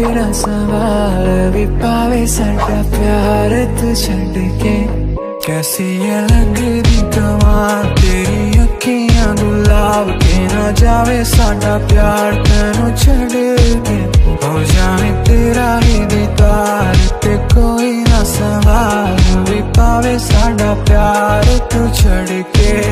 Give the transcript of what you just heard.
ਤੇਰਾ ਸਵਾਲ ਵੀ ਪਾਵੇ ਸਾਡਾ ਪਿਆਰ ਤੂੰ ਛੱਡ ਕੇ ਕੈਸੀ ਇਹ ਲੱਗਦੀ ਕਮਾਂ ਤੇਰੀ ਅੱਖੀਆਂ ਗੁਲਾਬ ਕੇ ਨਾ ਜਾਵੇ ਸਾਡਾ ਪਿਆਰ ਤੈਨੂੰ ਛੱਡ ਕੇ। ਹੋ ਜਾਵੇ ਤੇਰਾ ਹੀ ਦੀਦਾਰ ਤੇ ਕੋਈ ਨਾ ਸਵਾਲ ਵੀ ਪਾਵੇ ਸਾਡਾ ਪਿਆਰ ਤੂੰ ਛੱਡ ਕੇ।